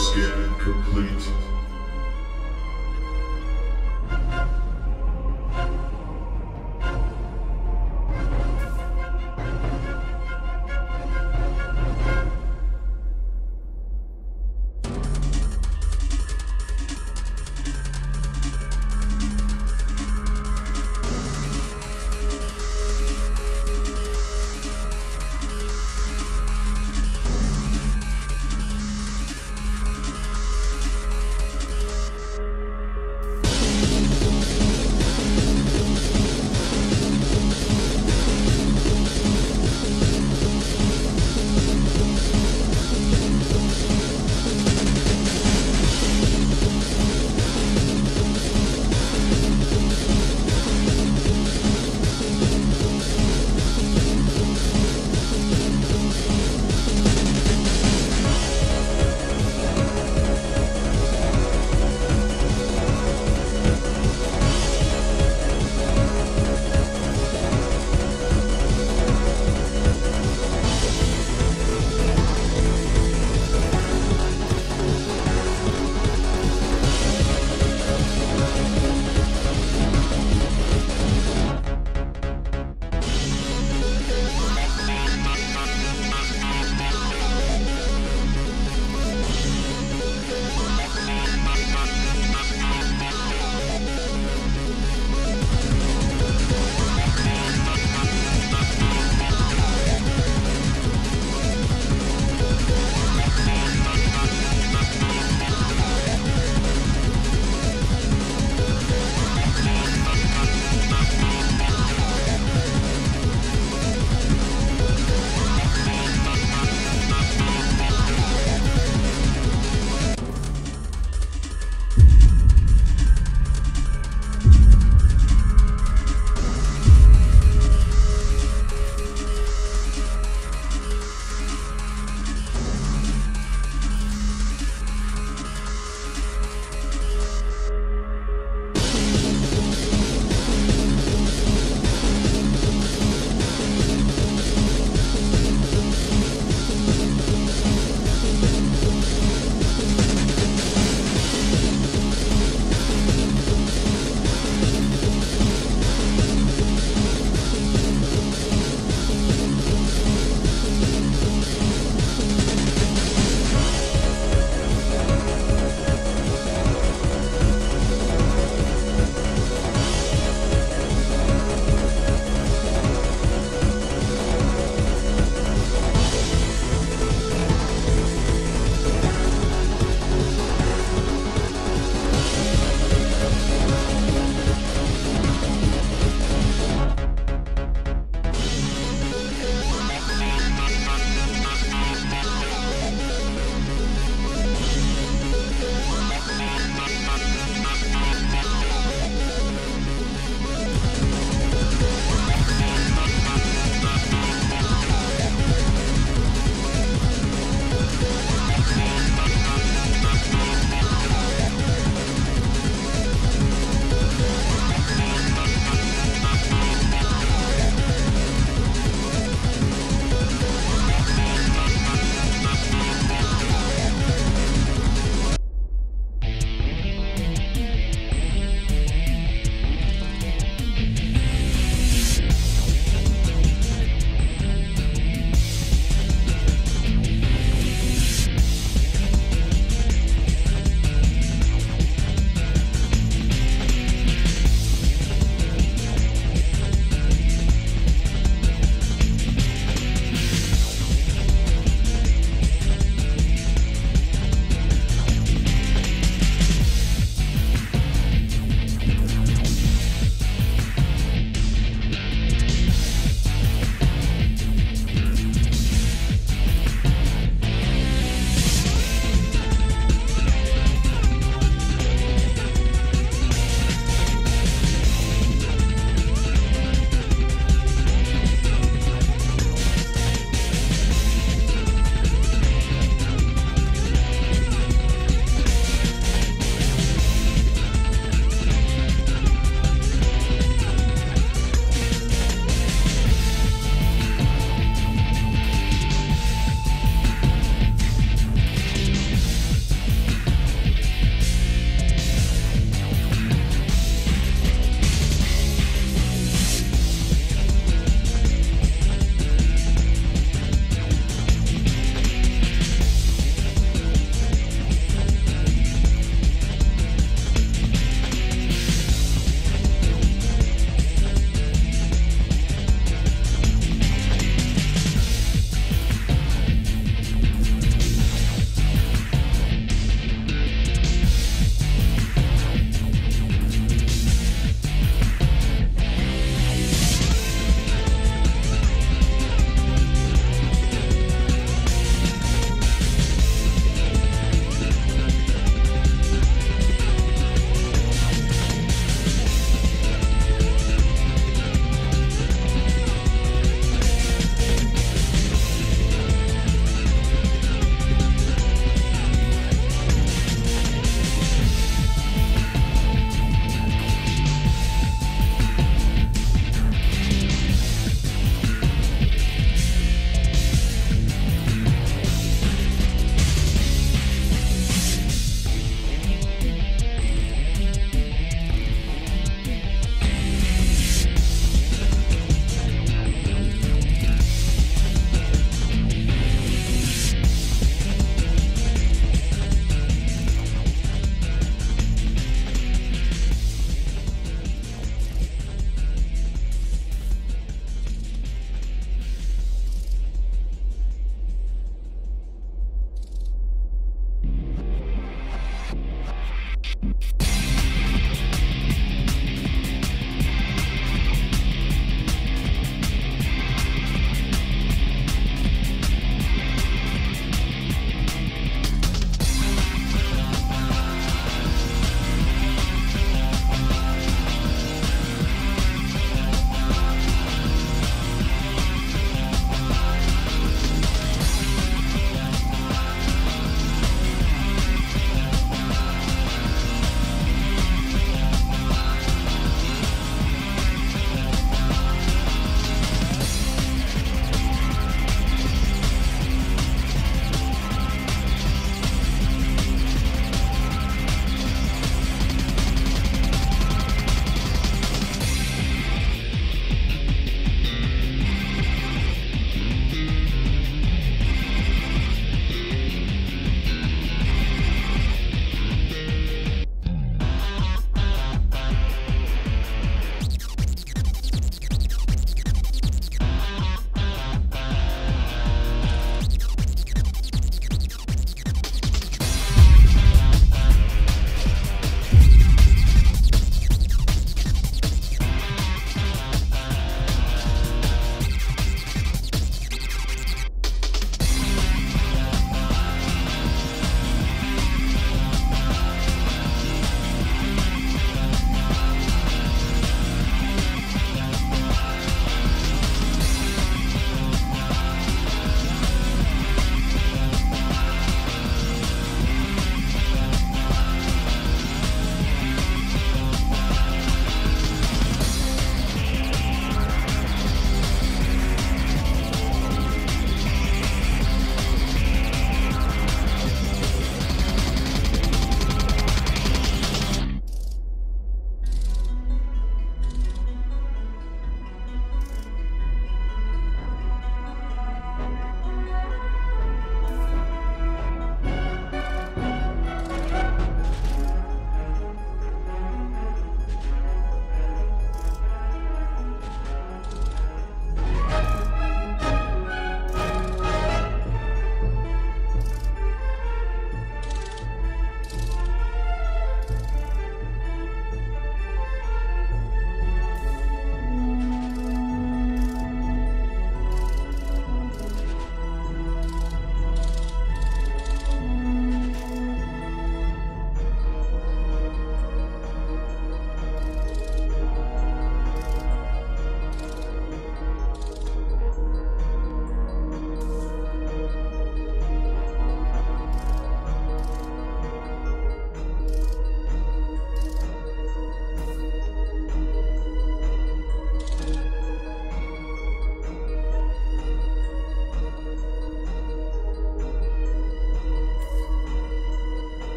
skin.